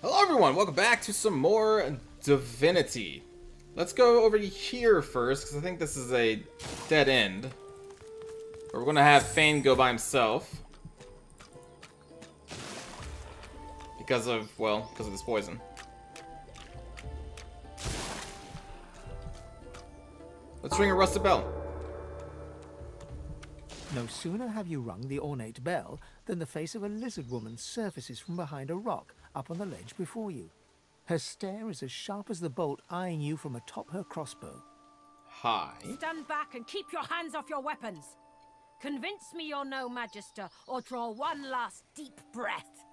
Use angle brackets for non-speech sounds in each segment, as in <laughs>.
Hello everyone, welcome back to some more Divinity. Let's go over here first, because I think this is a dead end. We're gonna have Fane go by himself. Because of, well, because of this poison. Let's ring a rusted bell. No sooner have you rung the ornate bell than the face of a lizard woman surfaces from behind a rock up on the ledge before you. Her stare is as sharp as the bolt eyeing you from atop her crossbow. Hi. Stand back and keep your hands off your weapons. Convince me you're no Magister, or draw one last deep breath.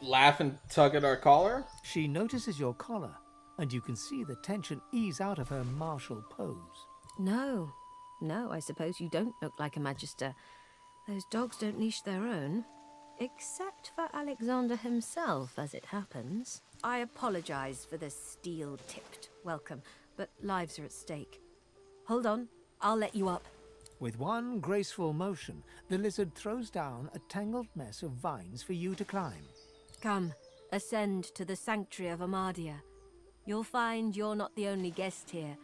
Laugh and tug at our collar? She notices your collar, and you can see the tension ease out of her martial pose. No, no, I suppose you don't look like a Magister. Those dogs don't leash their own. Except for Alexander himself, as it happens. I apologize for the steel-tipped welcome, but lives are at stake. Hold on, I'll let you up. With one graceful motion, the lizard throws down a tangled mess of vines for you to climb. Come, ascend to the sanctuary of Amadia. You'll find you're not the only guest here,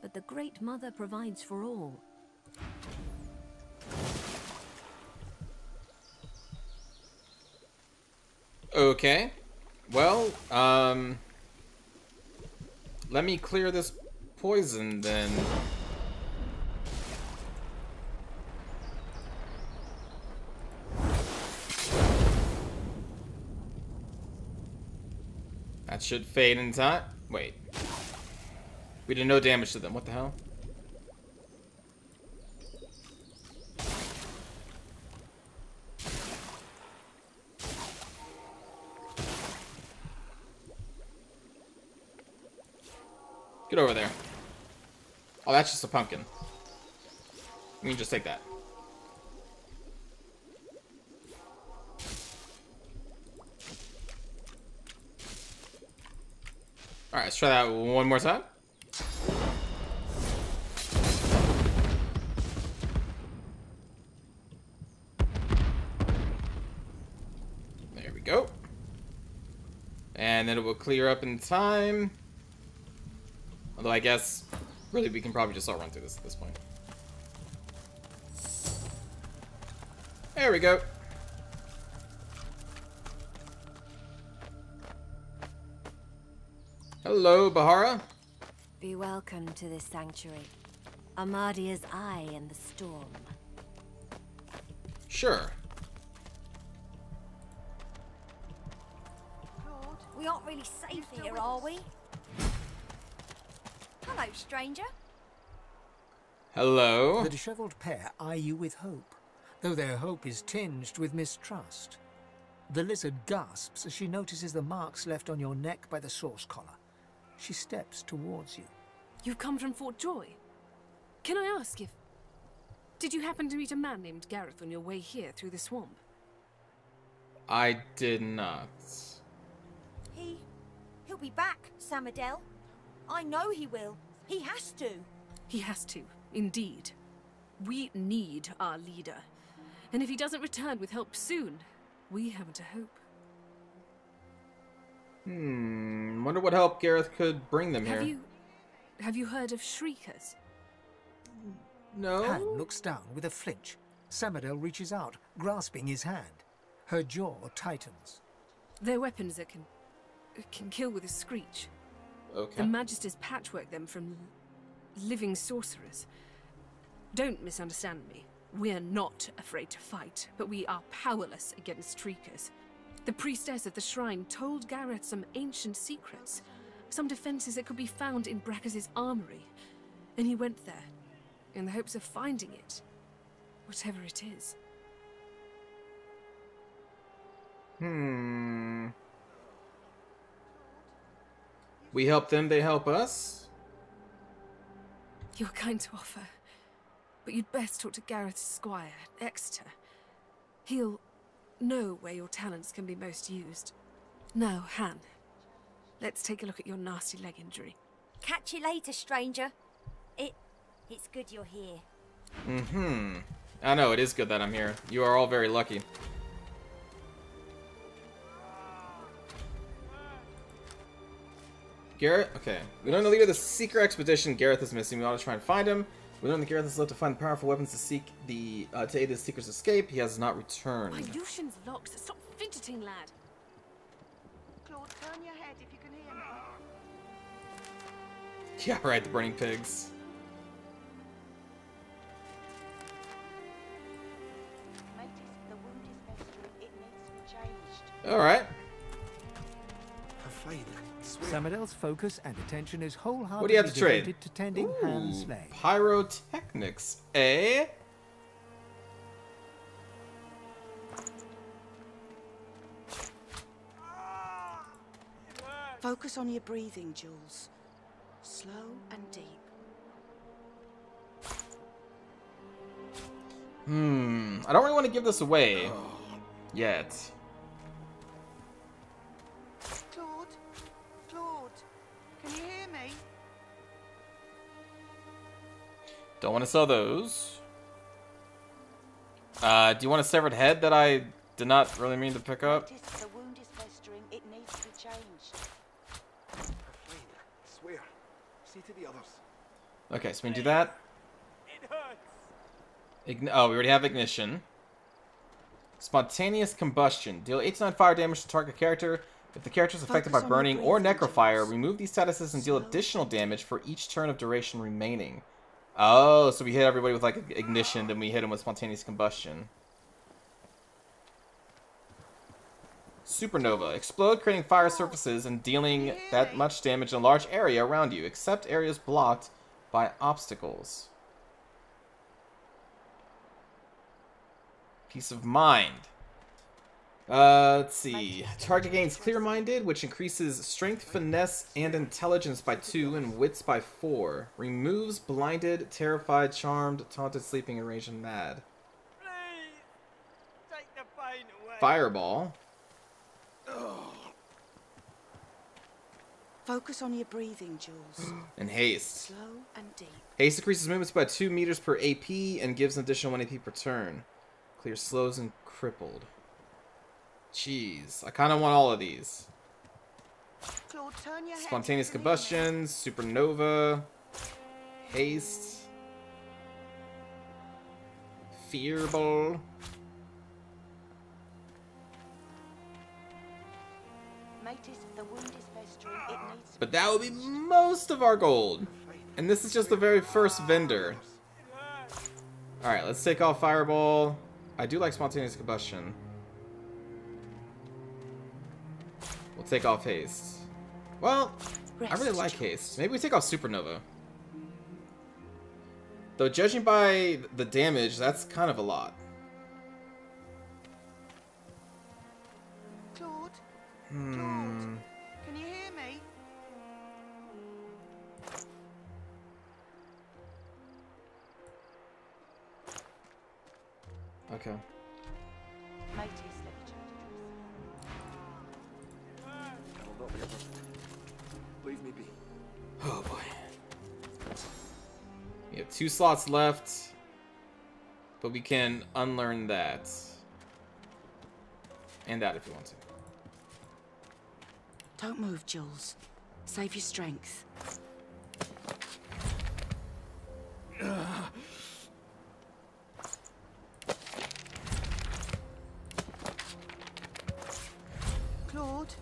but the Great Mother provides for all. Okay. Well, um... Let me clear this poison, then. That should fade in time. Wait. We did no damage to them. What the hell? Get over there. Oh, that's just a pumpkin. We can just take that. Let's try that one more time. There we go. And then it will clear up in time. Although I guess, really, we can probably just all run through this at this point. There we go. Hello, Bahara. Be welcome to this sanctuary. Amadia's eye in the storm. Sure. We aren't really safe here, are we? Hello, stranger. Hello. The disheveled pair eye you with hope, though their hope is tinged with mistrust. The lizard gasps as she notices the marks left on your neck by the source collar. She steps towards you. You've come from Fort Joy. Can I ask if... Did you happen to meet a man named Gareth on your way here through the swamp? I did not. He... he'll be back, Samadel. I know he will. He has to. He has to, indeed. We need our leader. And if he doesn't return with help soon, we haven't a hope. Hmm. Wonder what help Gareth could bring them Have here. you... Have you heard of Shriekers? No. Han looks down with a flinch. Samadel reaches out, grasping his hand. Her jaw tightens. They're weapons that can... can kill with a screech. Okay. The Magisters patchwork them from living sorcerers. Don't misunderstand me. We're not afraid to fight, but we are powerless against Shriekers. The priestess at the shrine told Gareth some ancient secrets, some defenses that could be found in Braccus's armory, and he went there in the hopes of finding it, whatever it is. Hmm. We help them, they help us. You're kind to offer, but you'd best talk to Gareth's squire, Exter. He'll know where your talents can be most used. Now, Han, let's take a look at your nasty leg injury. Catch you later, stranger. It It's good you're here. Mm-hmm. I know, it is good that I'm here. You are all very lucky. Garrett? Okay. We learn the leader of the secret Expedition. Gareth is missing. We ought to try and find him. We learn that Gareth has left to find powerful weapons to seek the uh, to aid the Seeker's escape. He has not returned. My Lucian's locked. Stop fidgeting, lad. Claude, turn your head if you can hear me. <laughs> Yeah, right, the burning pigs. Matey, the Samadel's focus and attention is wholeheartedly What do you have to trade? devoted to tending Han's Ooh, leg. pyrotechnics, eh? Focus on your breathing, Jules. Slow and deep. Hmm. I don't really want to give this away yet. Don't want to sell those. Uh, do you want a severed head that I did not really mean to pick up? The wound is festering. It needs to be changed. Swear. See to the others. Okay, so we can do that. Ign oh, we already have ignition. Spontaneous combustion. Deal 8 to 9 fire damage to target character. If the character is affected by Focus on your burning or breathing, necrofire, remove these statuses and deal additional damage for each turn of duration remaining. Oh, so we hit everybody with like ignition, then we hit them with spontaneous combustion. Supernova. Explode, creating fire surfaces and dealing that much damage in a large area around you, except areas blocked by obstacles. Peace of mind. Uh, let's see. Target gains clear-minded, which increases strength, finesse, and intelligence by two, and wits by four. Removes blinded, terrified, charmed, taunted, sleeping, enraged, and mad. Fireball. <gasps> Focus on your breathing, Jules. <gasps> And haste. Slow and deep. Haste increases movements by 2 meters per AP and gives an additional 1 AP per turn. Clear slows and crippled. Jeez, I kind of want all of these. Claude, turn your head. Spontaneous if you can hear me. combustion, supernova, haste, fearful. Matey, the wound is festering. It ah, needs to But that would be most of our gold. And this is just the very first vendor. Alright, let's take off Fireball. I do like spontaneous combustion. We'll take off Haste. Well, I really like Haste. Maybe we take off Supernova. Though, judging by the damage, that's kind of a lot. Claude? Hmm. Claude? Can you hear me? Okay. Oh boy. We have two slots left, but we can unlearn that. And that if you want to. Don't move, Jules. Save your strength. Claude,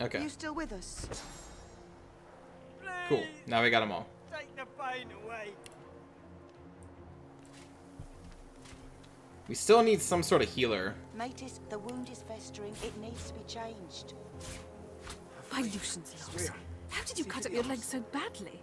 Okay, are you still with us? Cool. Now we got them all. Take the pain away. We still need some sort of healer. Matey, the wound is festering. It needs to be changed. My Lucian's lost. How did you cut up your leg so badly?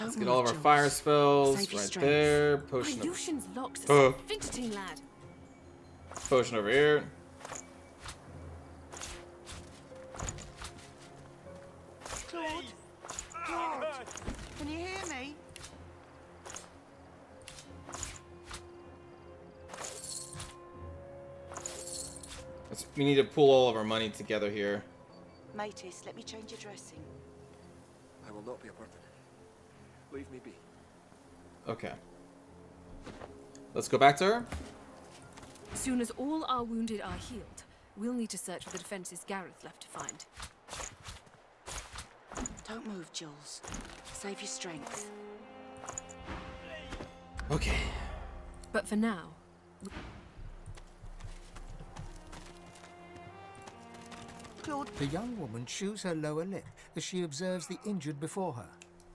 Let's get all of our Jules. fire spells right strength. there. Potion, of, Lucian's. Uh. Fidgeting, lad. potion over here. Claude? Claude? Can you hear me? Let's- We need to pull all of our money together here. Matis, let me change your dressing. I will not be a burden. Leave me be. Okay. Let's go back to her. As Soon as all our wounded are healed, we'll need to search for the defenses Gareth left to find. Don't move, Jules. Save your strength. Okay. But for now, Claude, The young woman chews her lower lip as she observes the injured before her.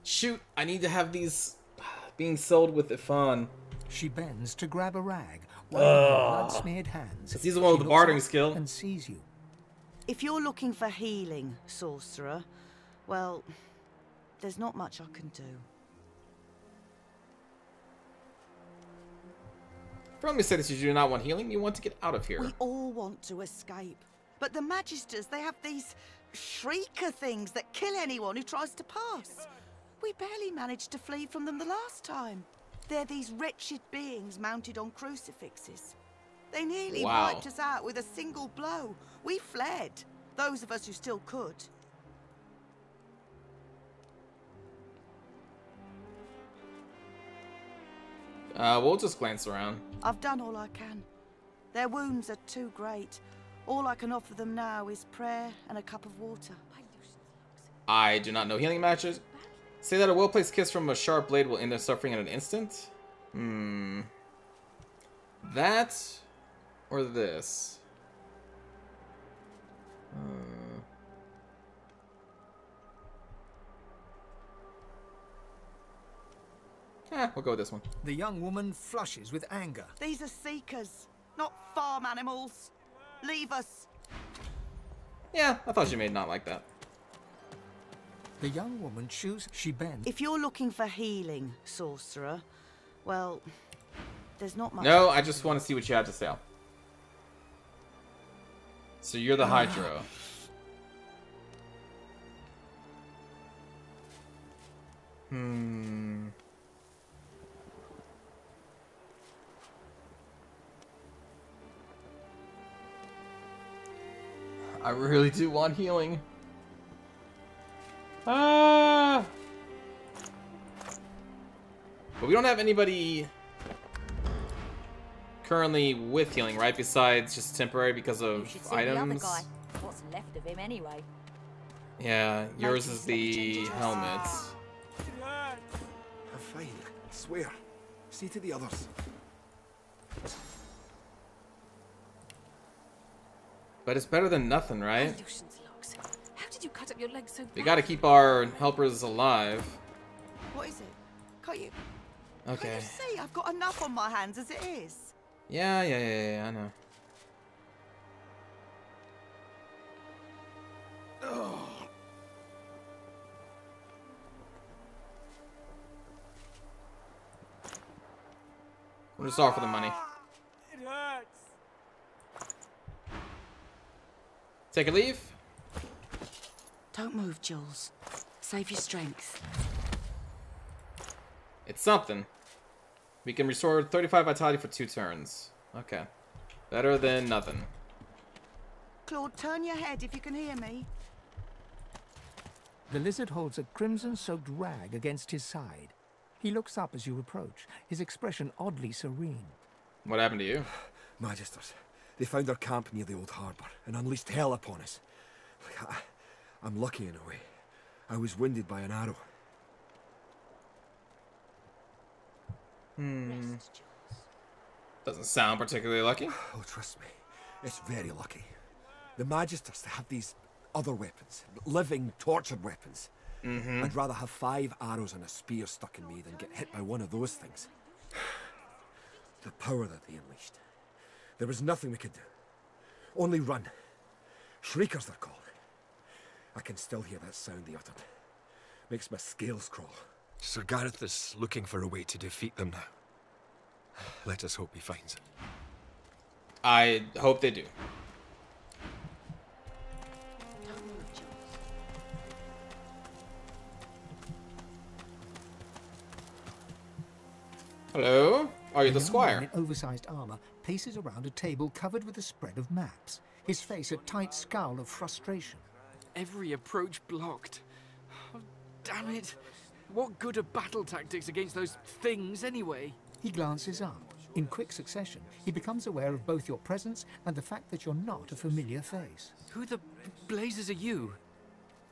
Shoot, I need to have these <sighs> being sold with Ifan. She bends to grab a rag, while with her blood-smeared hands. It's either one with she the looks bartering skill. And sees you. if you're looking for healing, sorcerer, well, there's not much I can do. From me said that you do not want healing, you want to get out of here. We all want to escape. But the Magisters, they have these shrieker things that kill anyone who tries to pass. We barely managed to flee from them the last time. They're these wretched beings mounted on crucifixes. They nearly Wow. wiped us out with a single blow. We fled, those of us who still could. Uh, we'll just glance around. I've done all I can. Their wounds are too great. All I can offer them now is prayer and a cup of water. I do not know healing matches. Say that a well-placed kiss from a sharp blade will end their suffering in an instant? Hmm. That or this? Uh. Eh, we'll go with this one. The young woman flushes with anger. These are seekers, not farm animals. Leave us. Yeah, I thought you may not like that. The young woman chews. She bends. If you're looking for healing, sorcerer, well, there's not much. No, I just want to see what you have to say. So you're the Hydro. <sighs> Hmm. I really do want healing. Ah. But we don't have anybody currently with healing, right? Besides just temporary because of should see the other items. guy. What's left of him anyway? Yeah, yours is the change your dress. helmet. I'm fine. I swear. See to the others. But it's better than nothing, right? You cut up your leg so We bad? gotta keep our helpers alive. What is it? Can't you? Okay. Can't you see? I've got enough on my hands as it is. Yeah, yeah, yeah, yeah, I know. <sighs> I'm just offer the money. Ah, it hurts. Take a leave. Don't move, Jules. Save your strength. It's something. We can restore 35 vitality for two turns. Okay. Better than nothing. Claude, turn your head if you can hear me. The lizard holds a crimson-soaked rag against his side. He looks up as you approach, his expression oddly serene. What happened to you? <sighs> Magisters. They found our camp near the old harbour and unleashed hell upon us. <sighs> I, I'm lucky in a way. I was wounded by an arrow. Hmm. Doesn't sound particularly lucky. <sighs> Oh, trust me. It's very lucky. The Magisters have these other weapons. Living, tortured weapons. Mm-hmm. I'd rather have five arrows and a spear stuck in me than get hit by one of those things. <sighs> the power that they unleashed. There was nothing we could do. Only run. Shriekers they're called. I can still hear that sound they uttered. Makes my scales crawl. Sir Gareth is looking for a way to defeat them now. Let us hope he finds it. I hope they do. Don't move, Jules. Hello? Oh, you're the squire. in oversized armor paces around a table covered with a spread of maps, his face a tight scowl of frustration. Every approach blocked. Oh, damn it. What good are battle tactics against those things anyway? He glances up. In quick succession, he becomes aware of both your presence and the fact that you're not a familiar face. Who the blazes are you?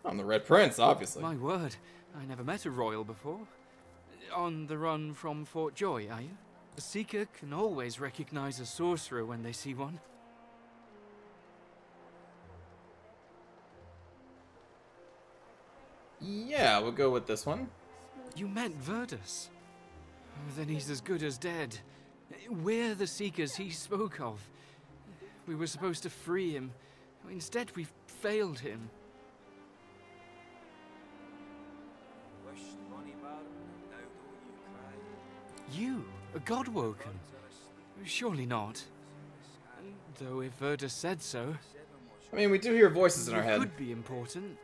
I'm the Red Prince, obviously. My word, I never met a royal before. On the run from Fort Joy, are you? A seeker can always recognize a sorcerer when they see one. Yeah, we'll go with this one. You meant Verdas. Oh, then he's as good as dead. We're the seekers he spoke of. We were supposed to free him. Instead, we've failed him. You, a Godwoken? Surely not. Though if Verdas said so, I mean, we do hear voices in our it head. could be important.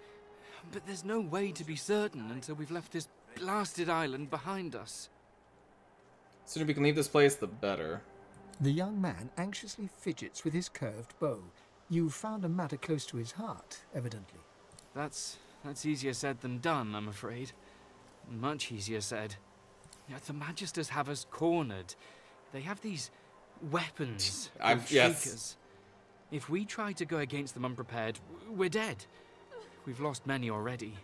But there's no way to be certain until we've left this blasted island behind us. The sooner we can leave this place, the better. The young man anxiously fidgets with his curved bow. You've found a matter close to his heart, evidently. That's that's easier said than done, I'm afraid. Much easier said. Yet the Magisters have us cornered. They have these weapons. I've- called yes. If we try to go against them unprepared, we're dead. We've lost many already.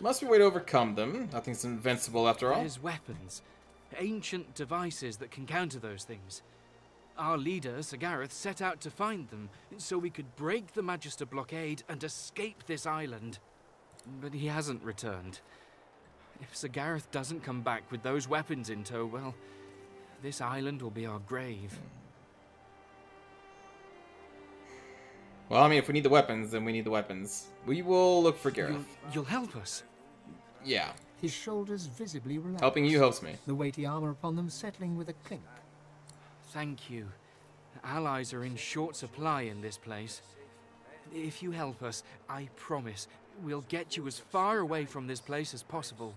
Must be a way to overcome them. Nothing's invincible after all. There's weapons, ancient devices that can counter those things. Our leader, Sir Gareth, set out to find them so we could break the Magister blockade and escape this island. But he hasn't returned. If Sir Gareth doesn't come back with those weapons in tow, well, this island will be our grave. Well, I mean, if we need the weapons, then we need the weapons. We will look for Gareth. You'll, you'll help us. Yeah. His shoulders visibly relax. Helping you helps me. The weighty armor upon them settling with a clink. Thank you. Allies are in short supply in this place. If you help us, I promise we'll get you as far away from this place as possible.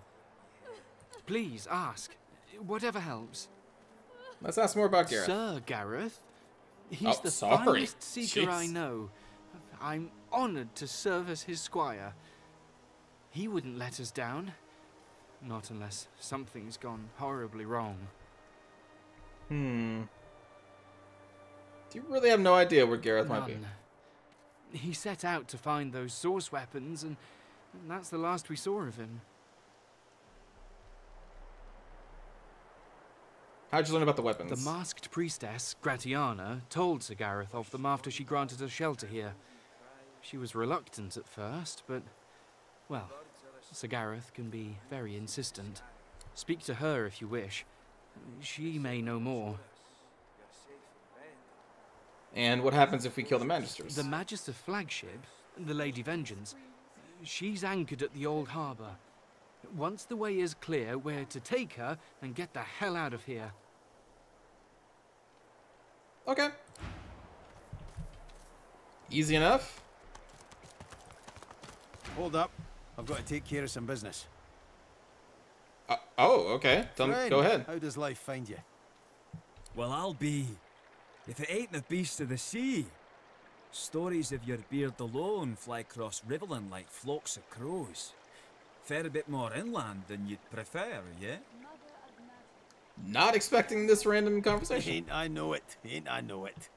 Please ask. Whatever helps. Let's ask more about Gareth. Sir Gareth? He's Oh, the sorry. finest seeker I Jeez. know. I'm honored to serve as his squire. He wouldn't let us down. Not unless something's gone horribly wrong. Hmm. Do you really have no idea where Gareth might be? None. He set out to find those source weapons, and and that's the last we saw of him. How'd you learn about the weapons? The masked priestess, Gratiana, told Sir Gareth of them after she granted us shelter here. She was reluctant at first, but, well, Sir Gareth can be very insistent. Speak to her if you wish. She may know more. And what happens if we kill the Magisters? The Magister flagship, the Lady Vengeance, she's anchored at the old harbour. Once the way is clear, we're to take her and get the hell out of here. Okay. Easy enough. Hold up. I've got to take care of some business. Uh, oh, okay. Tell me, Friend, go ahead. How does life find you? Well, I'll be. If it ain't the beast of the sea. Stories of your beard alone fly across Rivellon like flocks of crows. Fair a bit more inland than you'd prefer, yeah? Not expecting this random conversation. Ain't I know it? Ain't I know it?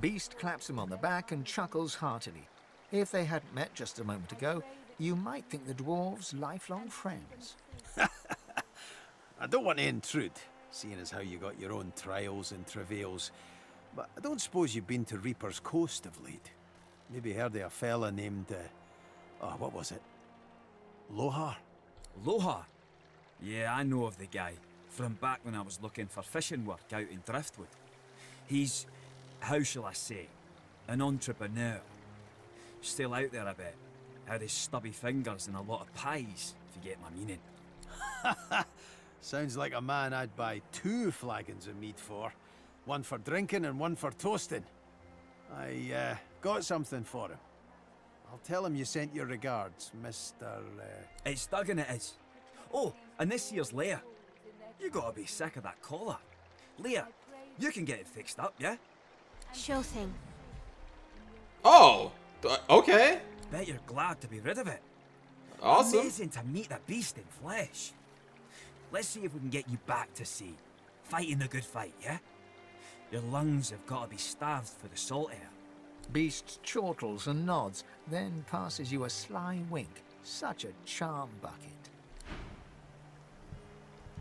Beast claps him on the back and chuckles heartily. If they hadn't met just a moment ago, you might think the dwarves lifelong friends. <laughs> I don't want to intrude, seeing as how you got your own trials and travails. But I don't suppose you've been to Reaper's Coast of late. Maybe heard of a fella named, uh, oh, what was it? Lohar? Lohar? Yeah, I know of the guy. From back when I was looking for fishing work out in Driftwood. He's, how shall I say, an entrepreneur. Still out there a bit. Had his stubby fingers and a lot of pies, if you get my meaning. <laughs> Sounds like a man I'd buy two flagons of mead for. One for drinking and one for toasting. I uh, got something for him. I'll tell him you sent your regards, Mr. Uh... It's Duggan it is. Oh, and this here's Leia. You gotta be sick of that collar. Leah, you can get it fixed up, yeah? Sure thing. Oh, Uh, okay. Bet you're glad to be rid of it. Awesome. Amazing to meet the beast in flesh. Let's see if we can get you back to sea. Fighting the good fight, yeah? Your lungs have got to be starved for the salt air. Beast chortles and nods, then passes you a sly wink. Such a charm bucket.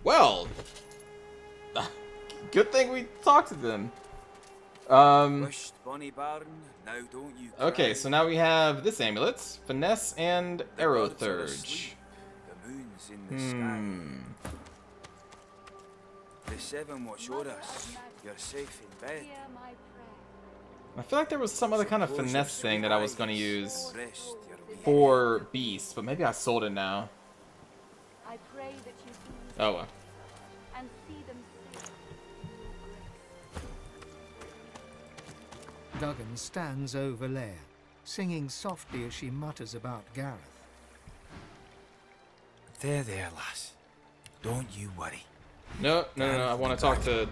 Well, <laughs> good thing we talked to them. Um, Wished Bonnie Baron, now don't you okay, so now we have this amulet, finesse and The arrow thurge. The moon's in the Hmm. sky. The seven watch o'er us. You're safe in bed. I feel like there was some other kind of finesse thing that I was going to use Rest your weak for beast, but maybe I sold it now. I pray that you do Oh well. Duggan stands over Leia, singing softly as she mutters about Gareth. There, there, lass. Don't you worry. No, no, no, no. I want to talk to.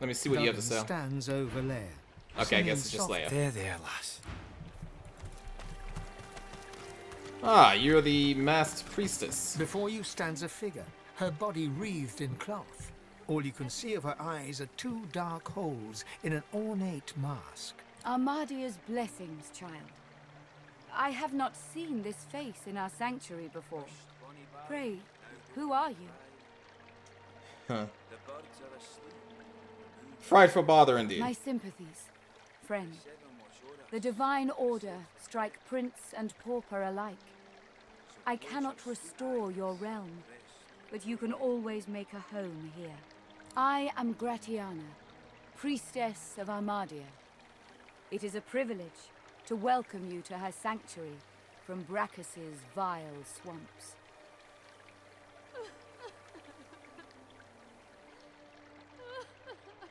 Let me see what you have to say. stands over Leia. Okay, I guess it's just softly. Leia. There, there, lass. Ah, you're the masked priestess. Before you stands a figure, her body wreathed in cloth. All you can see of her eyes are two dark holes in an ornate mask. Amadia's blessings, child. I have not seen this face in our sanctuary before. Pray, who are you? Huh. The birds are asleep. Frightful bother indeed. My sympathies, friend. The Divine Order strike prince and pauper alike. I cannot restore your realm, but you can always make a home here. I am Gratiana, priestess of Amadia. It is a privilege to welcome you to her sanctuary from Braccus's vile swamps.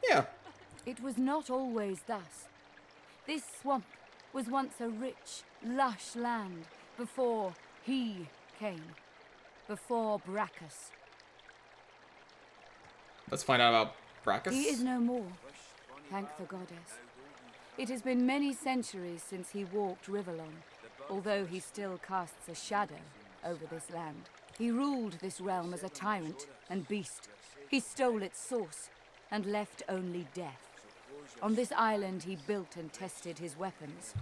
Yeah. It was not always thus. This swamp was once a rich, lush land before he came. Before Braccus. Let's find out about Braccus. He is no more. Thank the goddess. It has been many centuries since he walked Rivellon, although he still casts a shadow over this land. He ruled this realm as a tyrant and beast. He stole its source and left only death. On this island, he built and tested his weapons.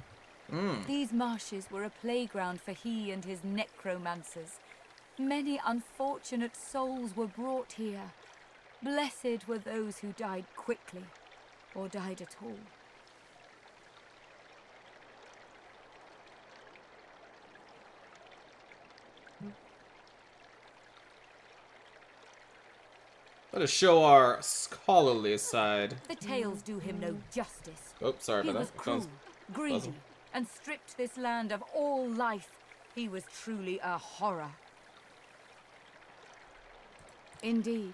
Hmm. These marshes were a playground for he and his necromancers. Many unfortunate souls were brought here. Blessed were those who died quickly, or died at all. Let us show our scholarly side. The tales do him no justice. Oh, sorry He about was that. cruel, greedy, and stripped this land of all life. He was truly a horror. Indeed,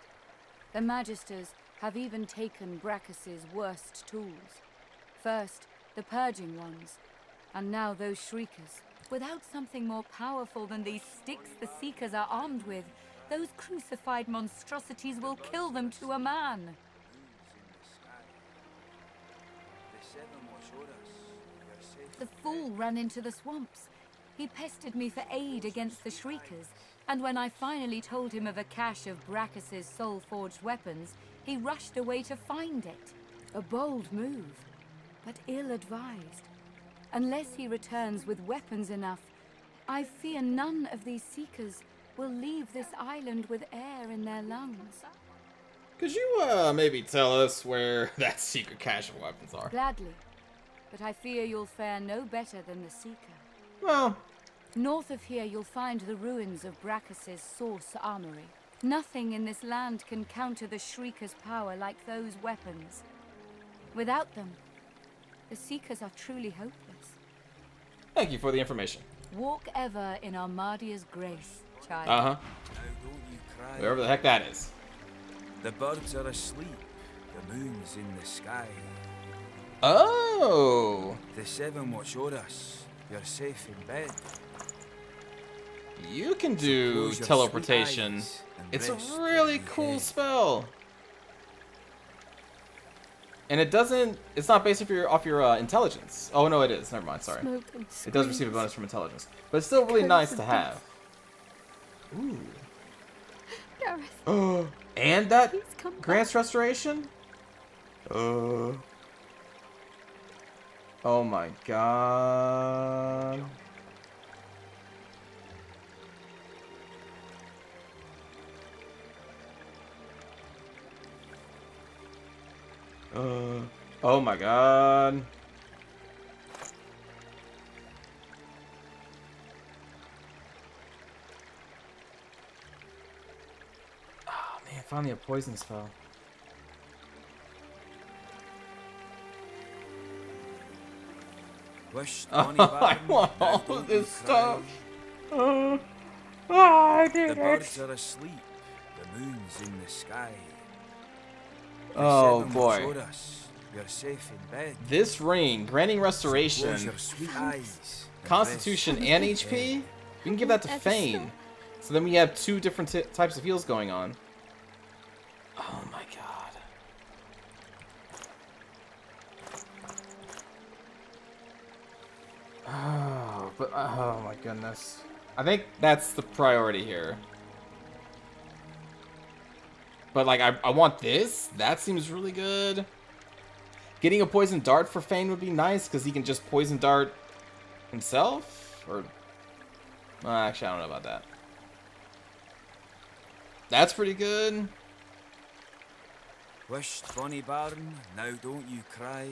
the Magisters have even taken Braccus's worst tools. First, the purging ones, and now those shriekers. Without something more powerful than these sticks the Seekers are armed with, those crucified monstrosities will kill them to a man. The fool ran into the swamps. He pestered me for aid against the Shriekers, and when I finally told him of a cache of Braccus's soul-forged weapons, he rushed away to find it. A bold move, but ill-advised. Unless he returns with weapons enough, I fear none of these Seekers will leave this island with air in their lungs. Could you uh maybe tell us where <laughs> that secret cache of weapons are? Gladly, but I fear you'll fare no better than the Seeker. Well, North of here, you'll find the ruins of Braccus's source armory. Nothing in this land can counter the Shrieker's power like those weapons. Without them, the Seekers are truly hopeless. thank you for the information. Walk ever in Amadia's grace, child. Uh huh. Now don't you cry. Wherever the heck that is. The birds are asleep. The moon's in the sky. Oh. The seven watch o'er us. You're safe in bed. You can do Close your sweet teleportation. It's a really cool spell. And it doesn't. It's not based off your off your uh, intelligence. Oh no, it is. Never mind. Sorry. It does receive a bonus from intelligence, but it's still really Curse nice to have. Ooh. <gasps> Gareth, Oh, <gasps> and that please back. grants restoration. Uh. Oh my god. Uh. Oh my god. Oh man, finally a poison spell. Wish <laughs> Oh, I want all of this stuff. Uh, ah, I The did birds are asleep, the moon's in the sky. The Oh seven boy. watch o'er us, You're safe in bed. This ring, granting restoration, Close your sweet eyes. and constitution, and HP. head. We can give that to Ever Fane. So then we have two different t- types of heals going on. Oh my god. <sighs> Oh, but oh my goodness. I think that's the priority here. But like, I, I want this. That seems really good. Getting a poison dart for Fane would be nice because he can just poison dart himself, or uh, actually, I don't know about that. That's pretty good. Wish Bonnie Barton, now don't you cry.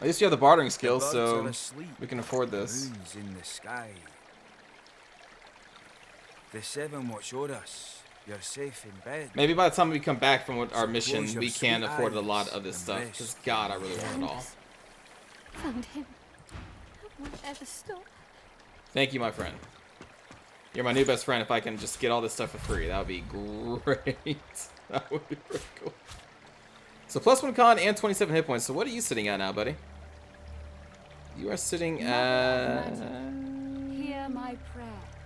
At least you have the bartering The skills, birds so asleep, we can afford this. the. The seven watch o'er us. You're safe in bed. Maybe by the time we come back from what our mission, we can sweet afford a lot of this stuff. rest Because God, I really want it all. Found him. That won't stop. Thank you, my friend. You're my new best friend. If I can just get all this stuff for free, that would be great. <laughs> that would be pretty cool. So plus one con and 27 hit points. So what are you sitting at now, buddy? You are sitting at. Hear my prayer.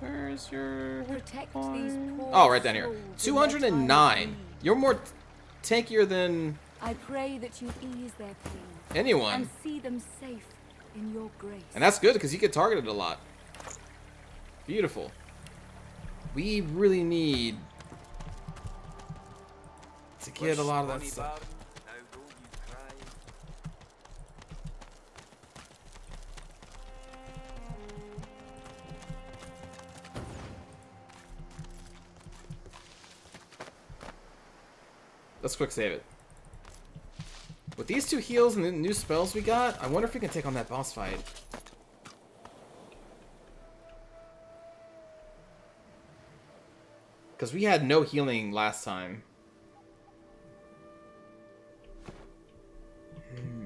Where's your? Protect these poor Oh, right down here. souls in their time of 209. You're more tankier than I pray that you ease their pain. Anyone. And see them safe in your grace. And that's good because you get targeted a lot. Beautiful. We really need to get a lot of that stuff. Let's quick save it. With these two heals and the new spells we got, I wonder if we can take on that boss fight. Because we had no healing last time. Hmm.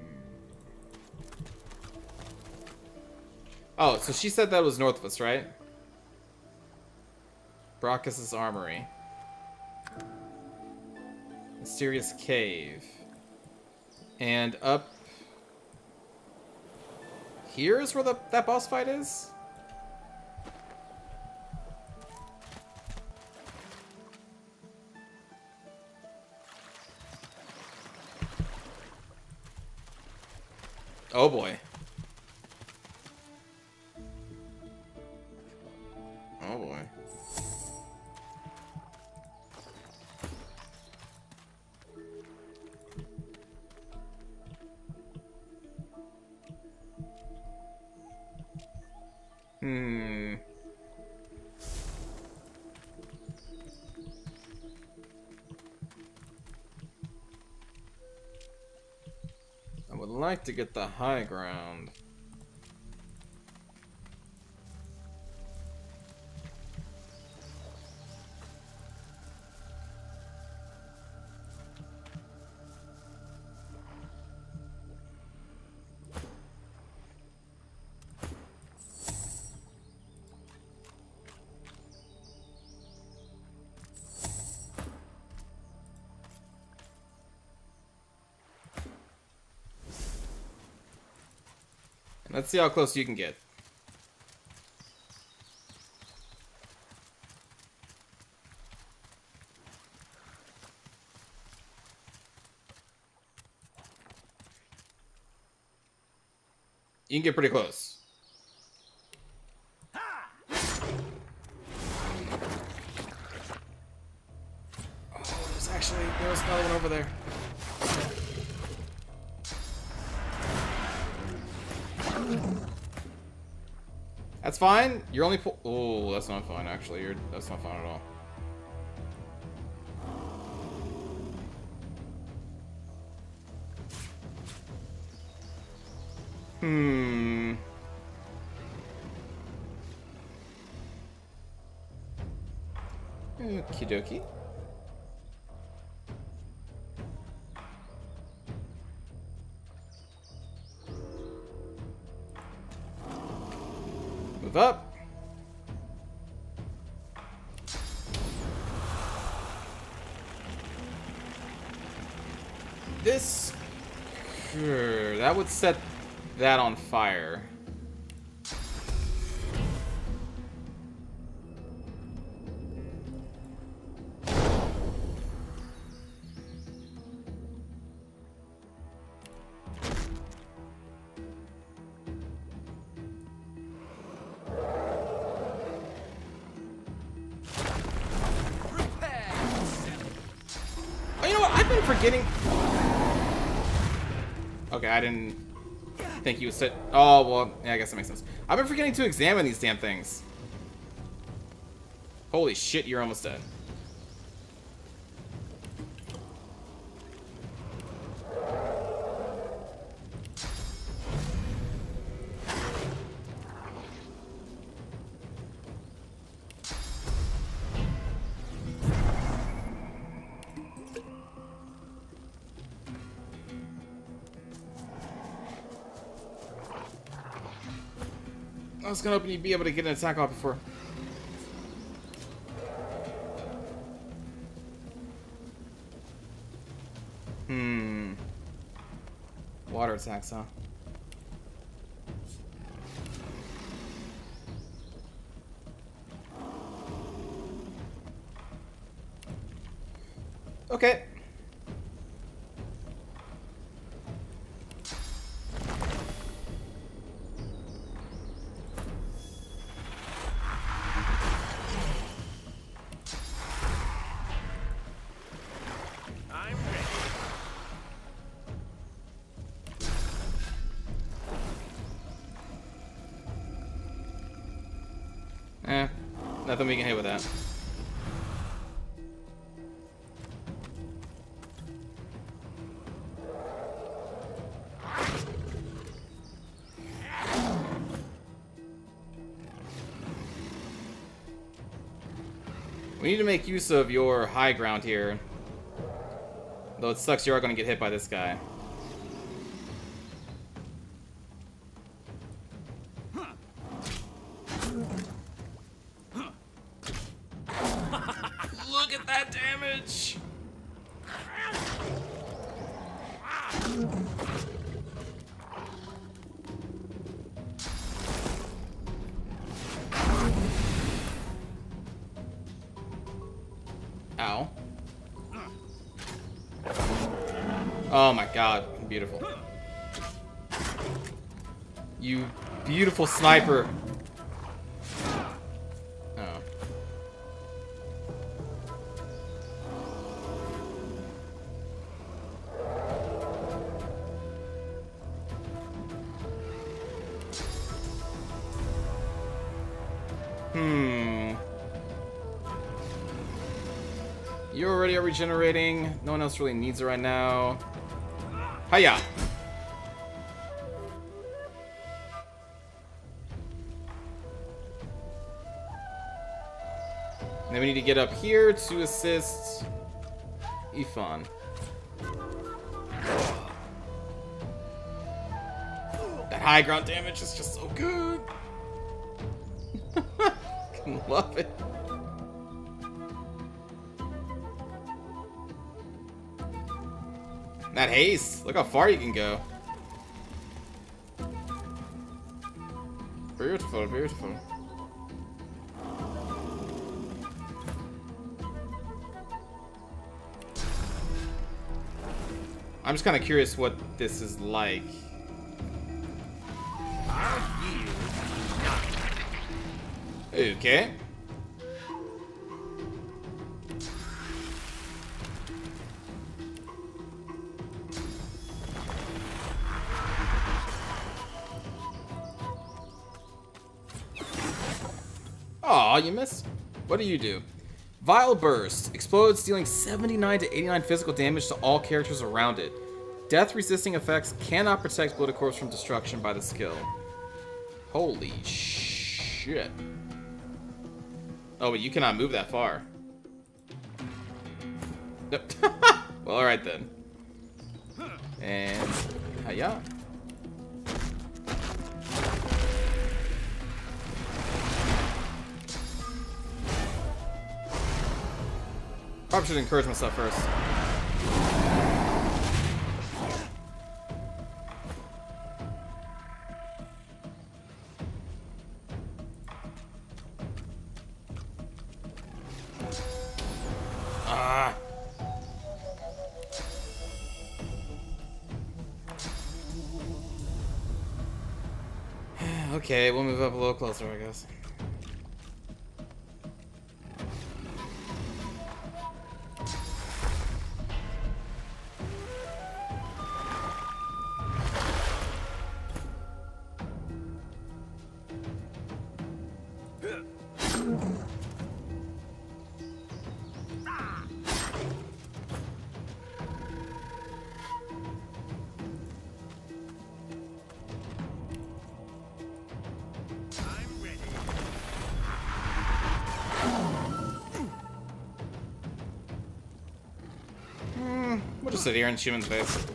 Oh, so she said that was north of us, right? Braccus's armory. Mysterious cave. And up here is where the, that boss fight is? Oh boy. Like to get the high ground. Let's see how close you can get. You can get pretty close. That's fine. You're only pull. Oh, that's not fine. Actually, you're that's not fine at all. Hmm. Okie dokie. Move up. This... That would set that on fire. Oh, well, yeah, I guess that makes sense. I've been forgetting to examine these damn things. Holy shit, you're almost dead. I was gonna open, you'd be able to get an attack off before. Hmm. Water attacks, huh? Nothing we can hit with that. We need to make use of your high ground here. Though it sucks you are going to get hit by this guy. At that damage! Ow. Oh my god, beautiful. You beautiful sniper. Regenerating. No one else really needs it right now. Hiya! Then we need to get up here to assist Ifan. That high ground damage is just so good. <laughs> Fucking love it. That haste. Look how far you can go. Beautiful, beautiful. I'm just kind of curious what this is like. Okay. What do you do? Vile Burst. Explodes, dealing 79 to 89 physical damage to all characters around it. Death resisting effects cannot protect Bloated Corpse from destruction by the skill. Holy shit. Oh, but you cannot move that far. Yep. <laughs> well, alright then. And... Hiya. Probably should encourage myself first. Ah. <sighs> okay, we'll move up a little closer, I guess. Sit here and shoot him in the face.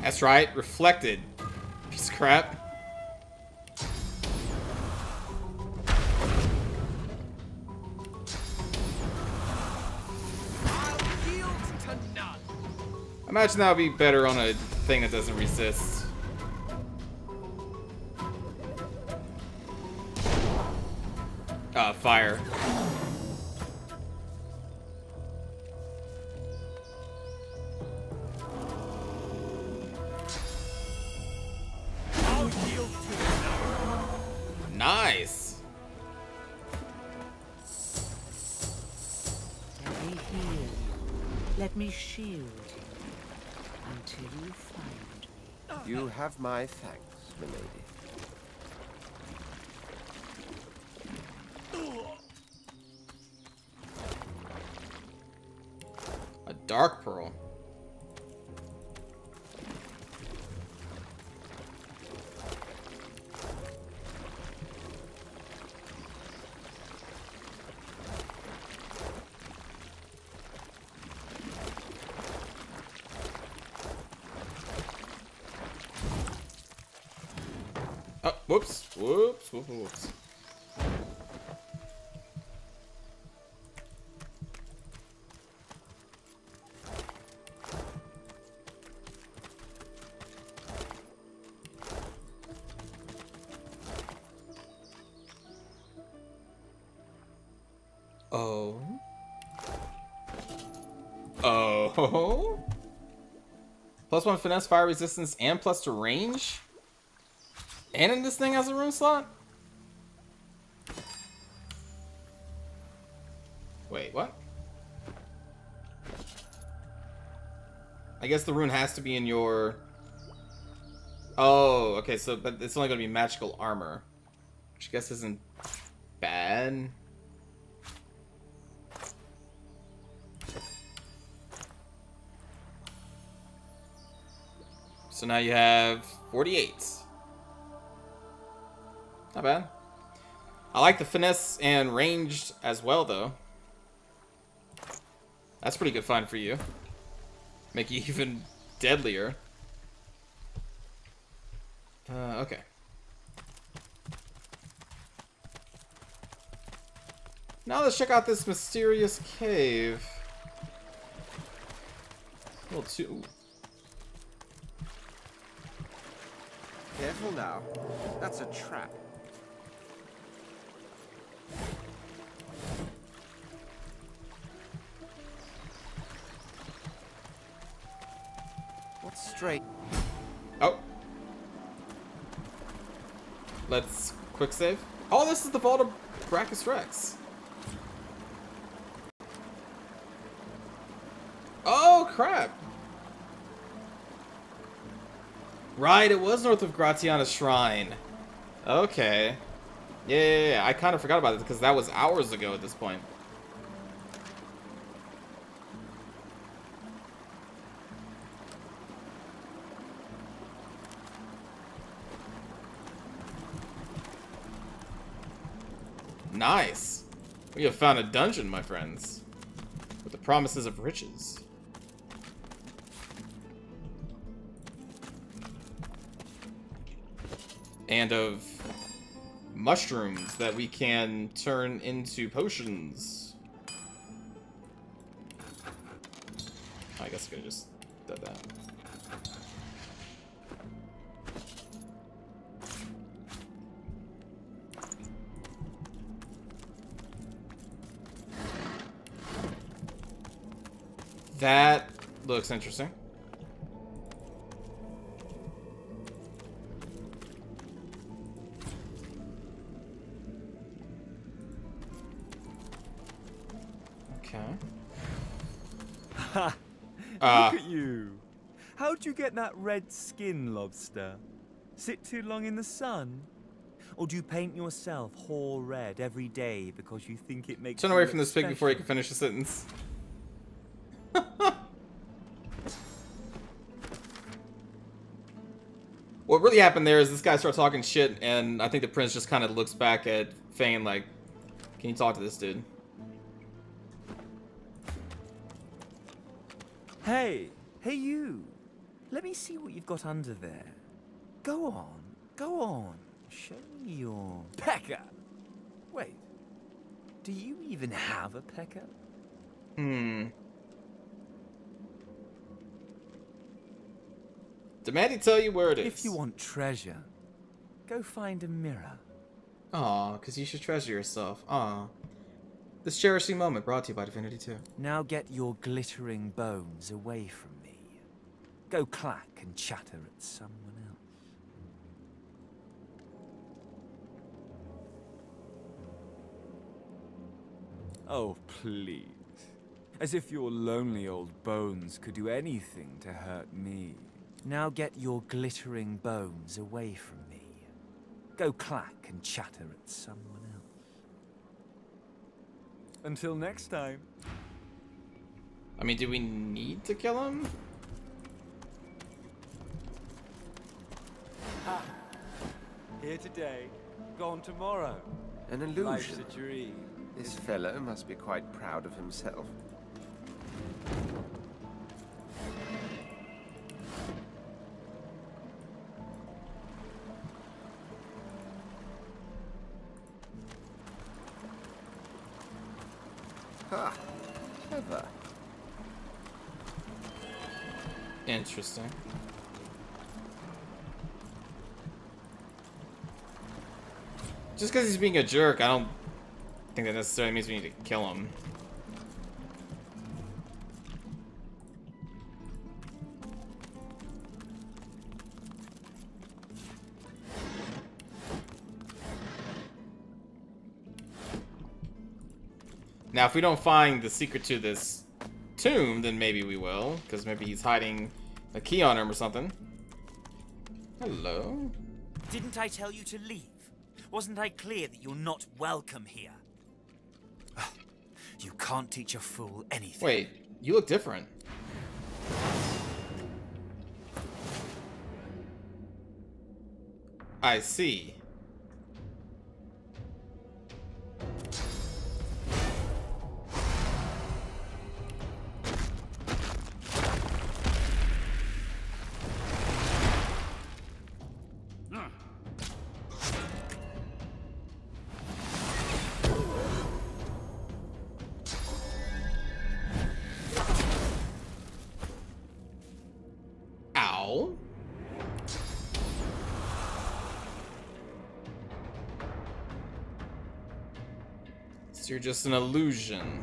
That's right, reflected. Piece of crap. Imagine that would be better on a thing that doesn't resist. Fire. Nice. Let me heal. Let me shield you. Until you find me. You have my thanks, milady. Dark pearl. Oh, whoops, whoops, whoops, whoops. One finesse, fire resistance, and plus to range? And in this thing has a rune slot? Wait, what? I guess the rune has to be in your... Oh, okay, so, but it's only going to be magical armor. Which I guess isn't bad. So now you have 48. Not bad. I like the finesse and ranged as well, though. That's pretty good find for you. Make you <laughs> even deadlier. Uh, okay. Now let's check out this mysterious cave. A little too... ooh. Careful now. That's a trap. What's straight? Oh. Let's quick save. Oh, this is the vault of Braccus Rex. Oh, crap. Right, it was north of Gratiana's shrine. Okay. Yeah, yeah, yeah. I kind of forgot about it because that was hours ago at this point. Nice. We have found a dungeon, my friends. With the promises of riches. And of mushrooms that we can turn into potions. I guess I could just done that. That looks interesting. Get that red skin, lobster? Sit too long in the sun? Or do you paint yourself whole red every day because you think it makes Turn away from this pig before you can finish the sentence. <laughs> what really happened there is this guy starts talking shit, and I think the prince just kind of looks back at Fane like, "Can you talk to this dude?" Hey, hey you! Let me see what you've got under there. Go on, go on. Show me your pecker. Wait, do you even have a pecker? Hmm. Demand he tell you where it is. If you want treasure, go find a mirror. Aw, because you should treasure yourself. Aw. This cherishing moment brought to you by Divinity 2. Now get your glittering bones away from me. Go clack and chatter at someone else. Oh, please. As if your lonely old bones could do anything to hurt me. Now get your glittering bones away from me. Go clack and chatter at someone else. Until next time. I mean, do we need to kill him? Ah. Here today, gone tomorrow. An Life's illusion. a dream. This fellow must be quite proud of himself. Ha! Clever. Interesting. Just because he's being a jerk, I don't think that necessarily means we need to kill him. Now, if we don't find the secret to this tomb, then maybe we will, because maybe he's hiding a key on him or something. Hello? Didn't I tell you to leave? Wasn't I clear that you're not welcome here? <sighs> You can't teach a fool anything. Wait, you look different. I see. just an illusion.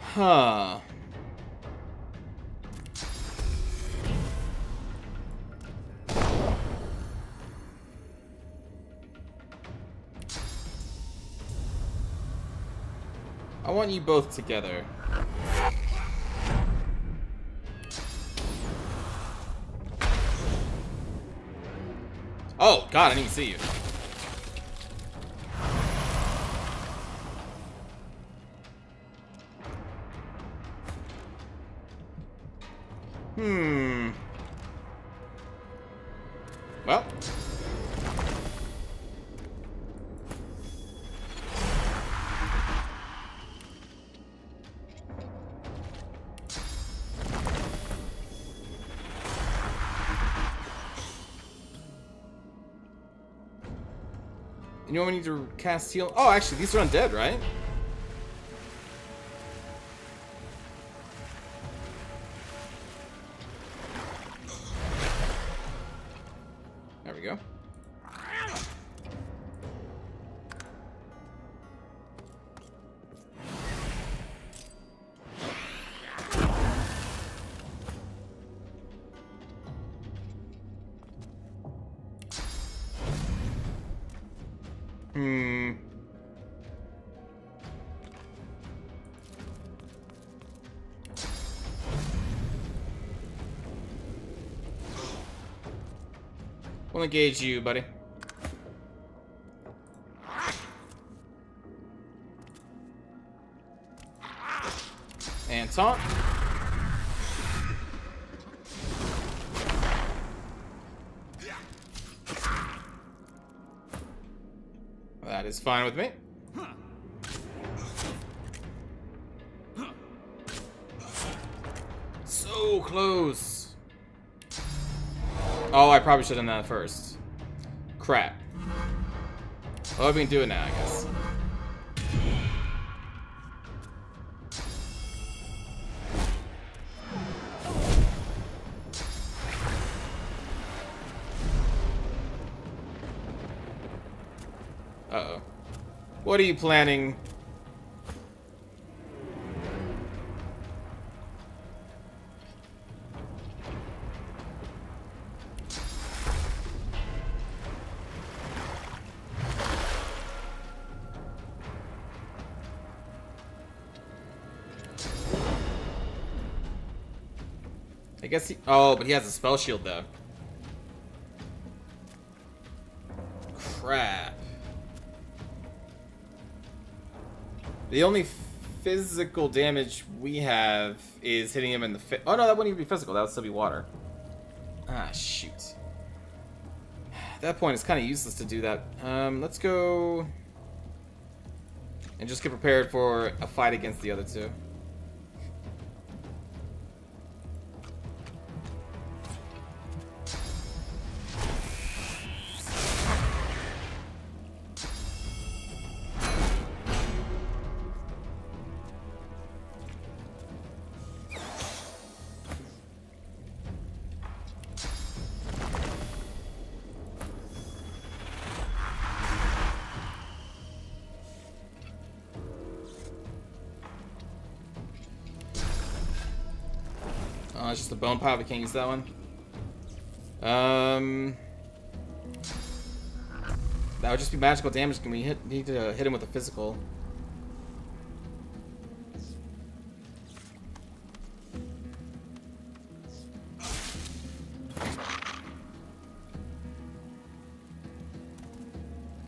Huh. I want you both together. Oh, God, I didn't even see you. Cast heal? Oh, actually, these are undead, right? Engage you, buddy. And taunt. That is fine with me. I probably should have done that first. Crap. Well, we can do it now, I guess. Uh-oh. What are you planning? Guess he- oh, but he has a spell shield though. Crap. The only physical damage we have is hitting him in the fa- Oh no, that wouldn't even be physical. That would still be water. Ah, shoot. At <sighs> that point, it's kind of useless to do that. Um, let's go... And just get prepared for a fight against the other two. It's just a bone pile. We can't use that one. Um, that would just be magical damage. Can we hit? Need to hit him with a physical?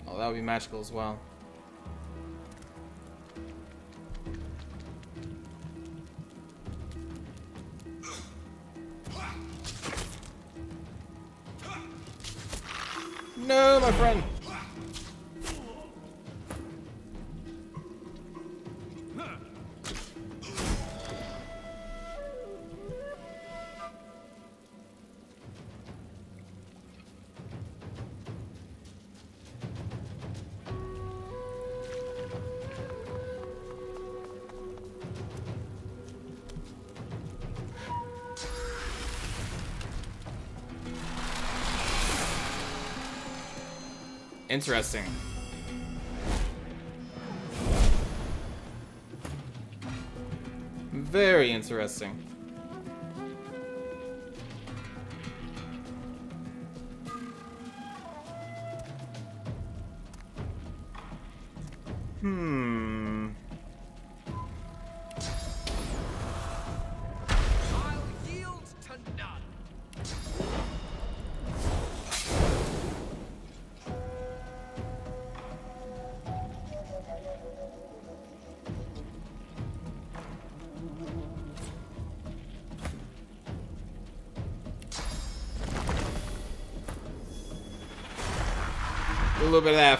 Oh, that would be magical as well. Interesting. Very interesting. Bit of that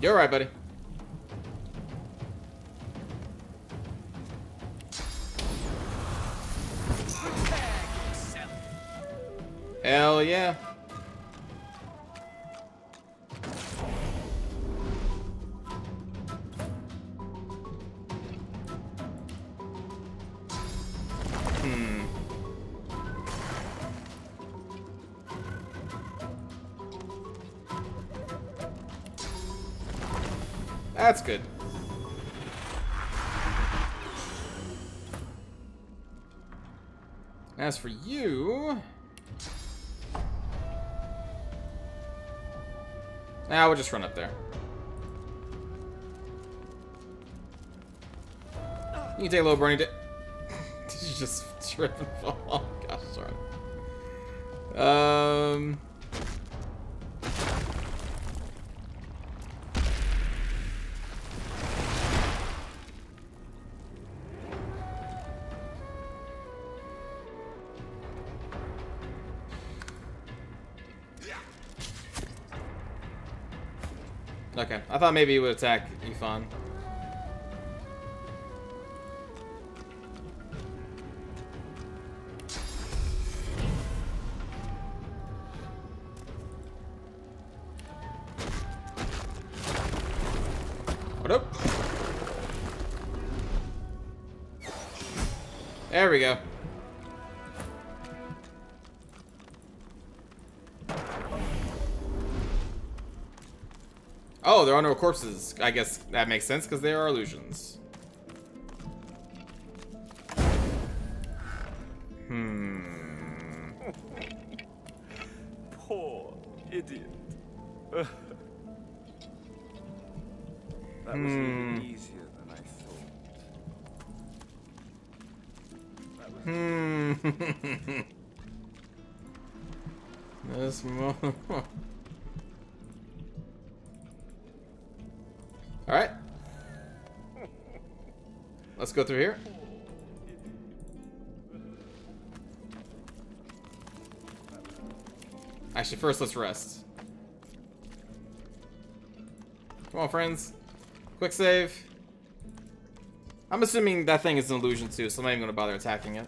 You're right, buddy. Hell yeah. As for you... Now nah, we'll just run up there. You can take a little burning Did you just trip and fall off? Gosh darn. Um... I thought maybe he would attack Ifan. No corpses. I guess that makes sense because they are illusions. Alright. Let's go through here. Actually, first let's rest. Come on, friends. Quick save. I'm assuming that thing is an illusion too, so I'm not even to bother attacking it.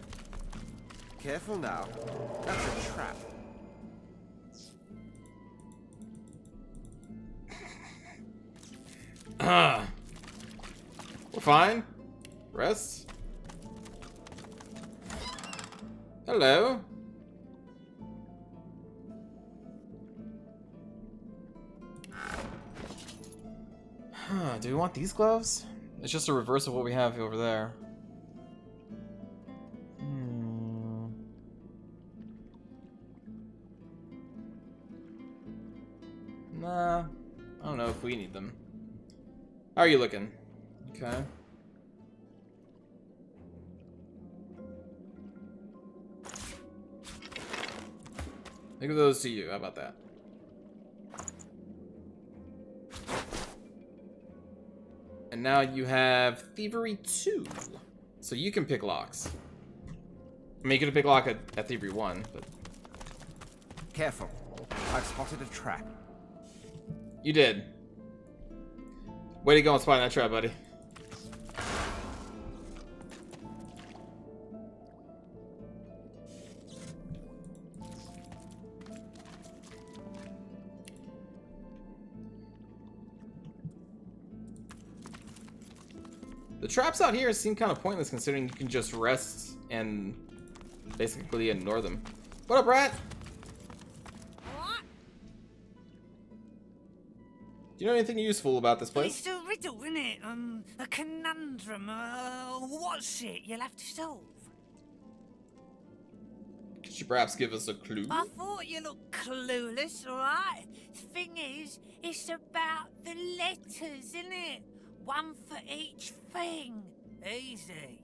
Careful now. That's a trap. We're fine. Rest. Hello. Huh, do we want these gloves? It's just a reverse of what we have over there. Hmm. Nah, I don't know if we need them. How are you looking? Okay. Give those to you. How about that? And now you have Thievery 2. So you can pick locks. I mean, you could pick lock at, at Thievery 1, but... Careful. I've spotted a trap. You did. Way to go and spotting that trap, buddy. The traps out here seem kind of pointless considering you can just rest and basically ignore them. What up, Rat? Do you know anything useful about this place? It's a riddle, isn't it? Um, a conundrum. Uh, what's it? You'll have to solve. Could you perhaps give us a clue? I thought you looked clueless, alright? Thing is, it's about the letters, isn't it? One for each thing. Easy.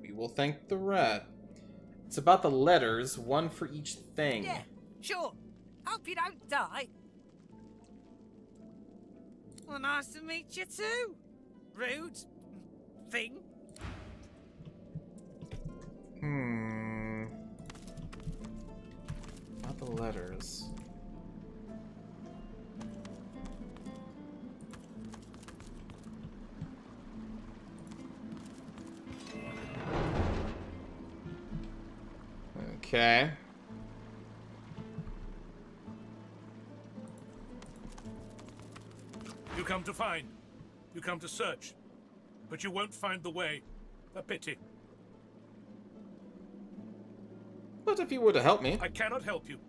We will thank the rat. It's about the letters, one for each thing. Yeah, sure. Hope you don't die. Well, nice to meet you too. Rude thing. Hmm. Not the letters. Okay. Come to find. You come to search. But you won't find the way. A pity. But if you were to help me. I cannot help you.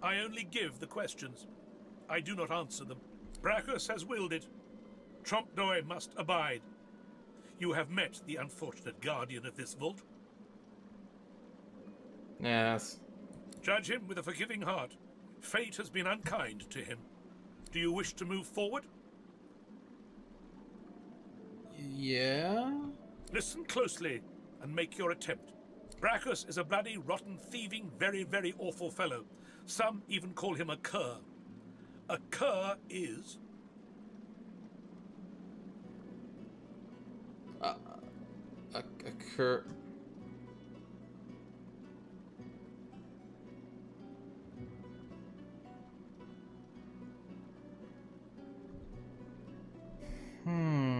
I only give the questions. I do not answer them. Braccus has willed it. Trompdoy must abide. You have met the unfortunate guardian of this vault. Yes. Judge him with a forgiving heart. Fate has been unkind to him. Do you wish to move forward? Yeah? Listen closely and make your attempt. Braccus is a bloody, rotten, thieving, very, very awful fellow. Some even call him a cur. A cur is... Uh, a, a cur. Hmm.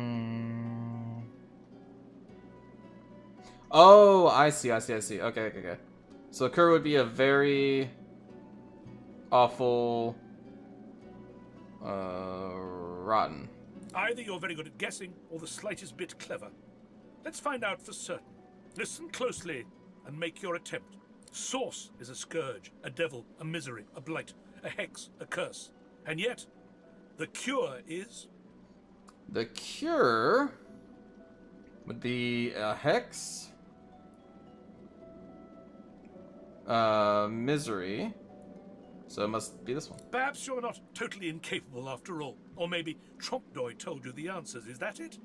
Oh, I see, I see, I see. Okay, okay, okay. So cur would be a very awful, uh, rotten. Either you're very good at guessing or the slightest bit clever. Let's find out for certain. Listen closely and make your attempt. Source is a scourge, a devil, a misery, a blight, a hex, a curse. And yet, the cure is... The cure would be a hex, uh, misery. So it must be this one. Perhaps you're not totally incapable after all. Or maybe Trompdoy told you the answers. Is that it?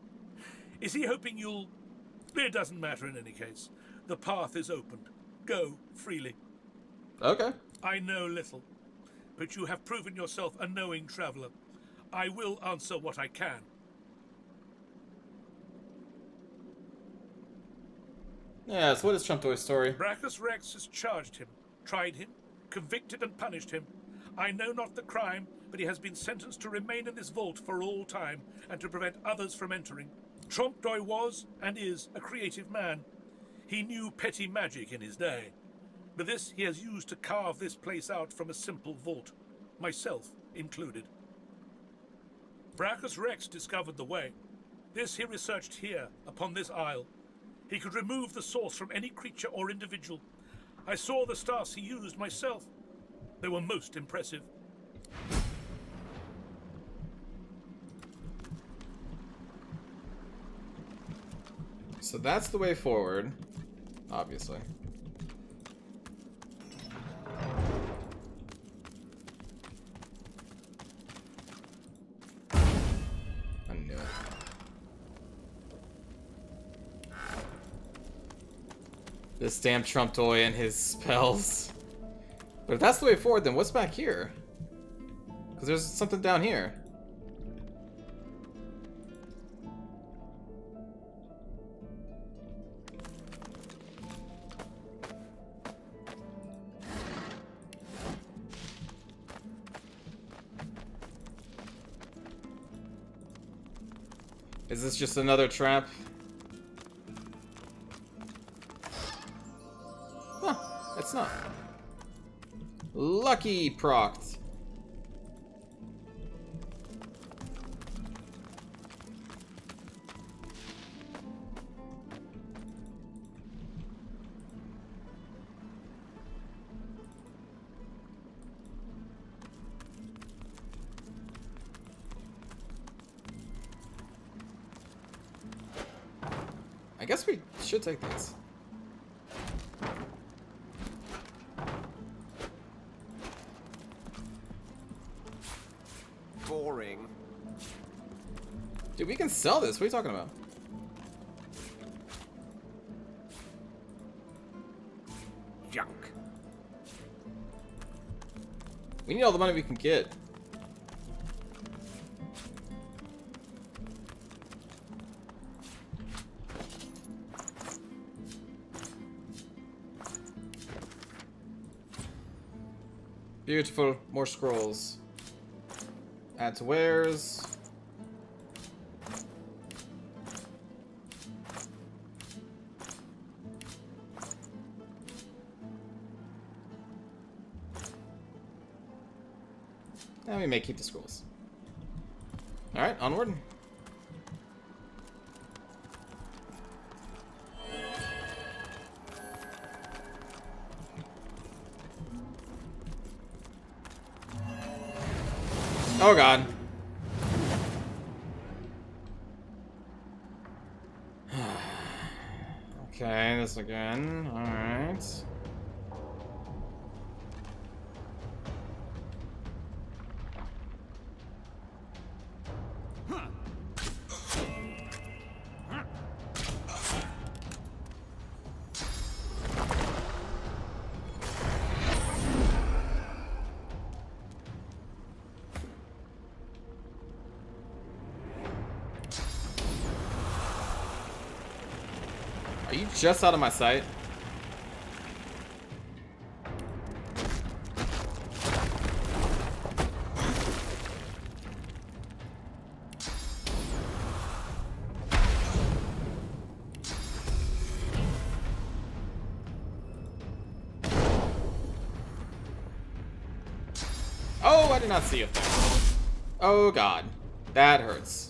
Is he hoping you'll... It doesn't matter in any case. The path is opened. Go freely. Okay. I know little, but you have proven yourself a knowing traveler. I will answer what I can. Yes, what is Trompdoy's story? Braccus Rex has charged him, tried him, convicted and punished him. I know not the crime, but he has been sentenced to remain in this vault for all time and to prevent others from entering. Trompdoy was and is a creative man. He knew petty magic in his day, but this he has used to carve this place out from a simple vault, myself included. Braccus Rex discovered the way. This he researched here, upon this isle. He could remove the source from any creature or individual. I saw the stars he used myself. They were most impressive. So that's the way forward, obviously. This damn Trompdoy and his spells. But if that's the way forward, then what's back here? Because there's something down here. Is this just another trap? procced. I guess we should take this. Sell this. What are you talking about? Junk. We need all the money we can get. Beautiful. More scrolls. Add to wares. And we may keep the scrolls. Alright, onward. Oh god. <sighs> okay, this again. Alright. Just out of my sight? Oh, I did not see there. Oh god. That hurts.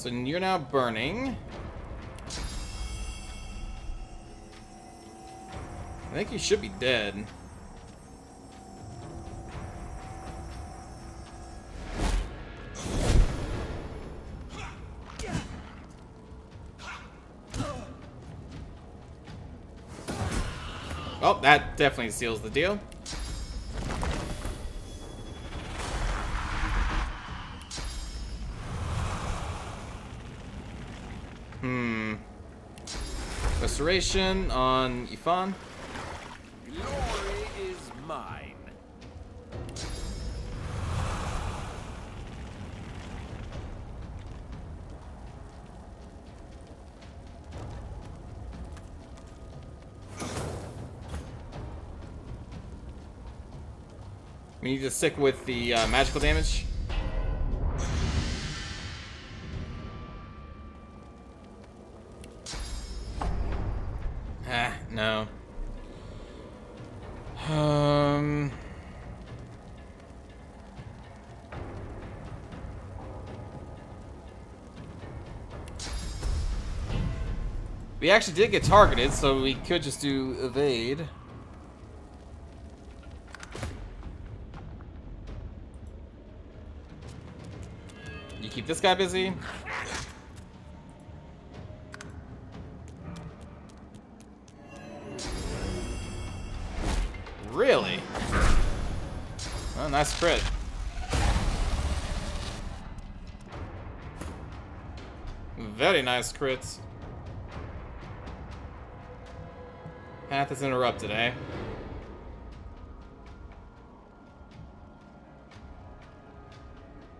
So you're now burning. I think you should be dead. Oh, that definitely seals the deal. on Ifan. Glory is mine. We need to stick with the uh, magical damage. Actually did get targeted, so we could just do evade. You keep this guy busy. Really? Oh, nice crit. Very nice crits. Path is interrupted, eh?